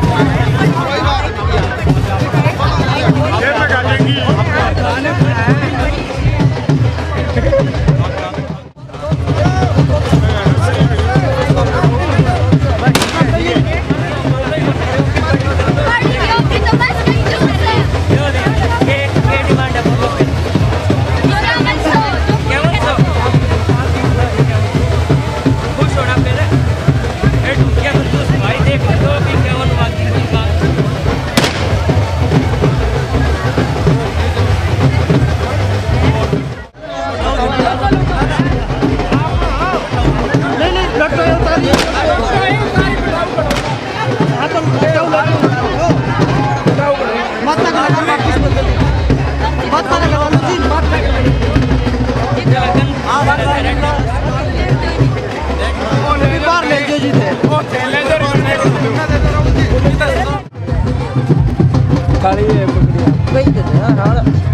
फिर लगा Cái 下啥了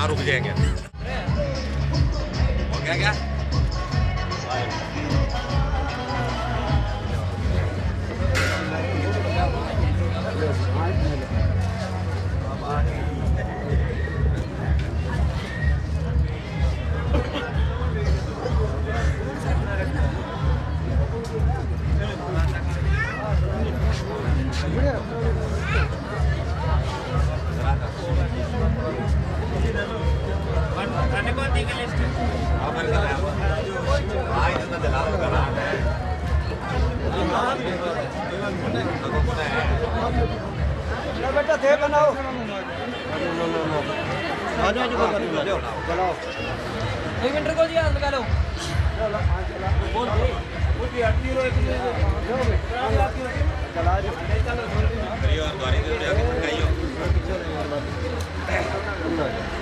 जाएँगे हो गया क्या आप मेरे साथ आओ। हाँ, इतना जला दो, जला दो। देखो, बेटा थे बनाओ आ जाओ जी एक मिनट को जी हाथ लगा लो चला जो करियो, द्वारी दे आगे करियो। आओ आ जो भगवान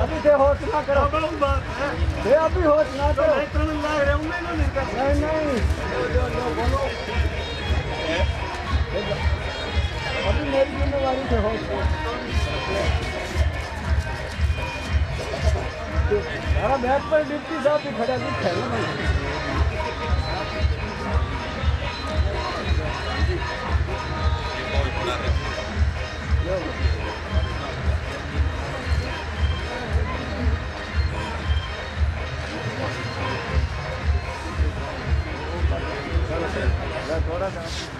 अभी थे होश ना करो थे अभी होश ना करो नहीं नहीं। अभी मेरी जिम्मेवारी थे होश सारा बैग पर डिप्टी साहब भी खड़ा दिख है ना ये बहुत थोड़ा सा